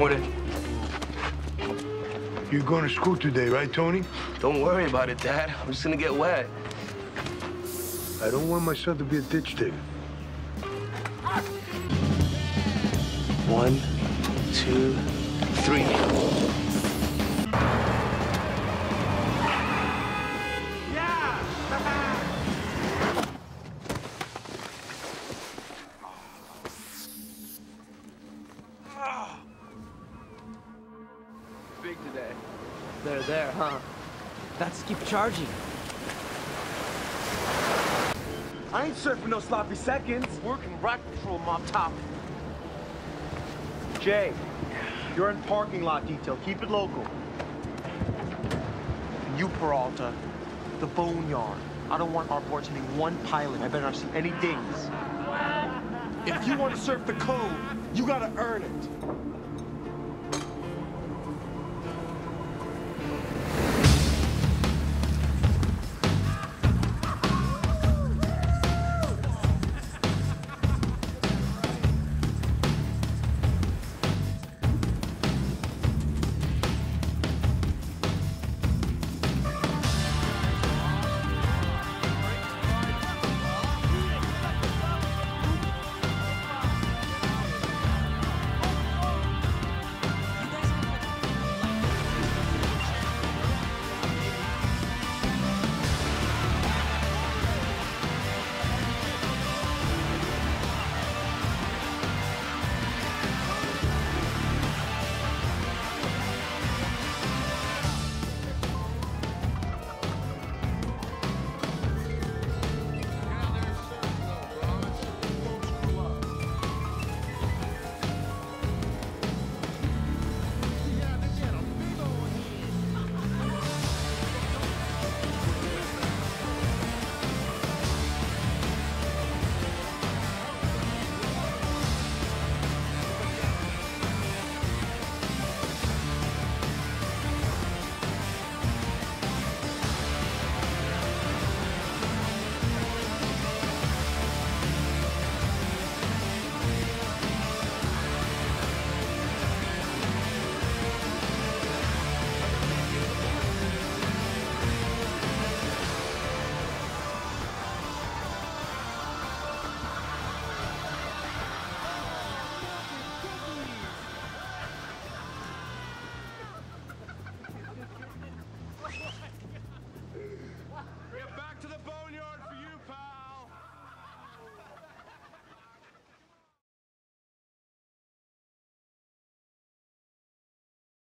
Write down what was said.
Morning. You're going to school today, right, Tony? Don't worry about it, Dad. I'm just gonna get wet. I don't want my son to be a ditch digger. One, two, three. They're there, huh? That's keep charging. I ain't surfing no sloppy seconds. Working right patrol mob top. Jay, you're in parking lot detail. Keep it local. And you, Peralta, the boneyard. I don't want our board sending one pilot. I better not see any dings. If you want to surf the Cove, you gotta earn it.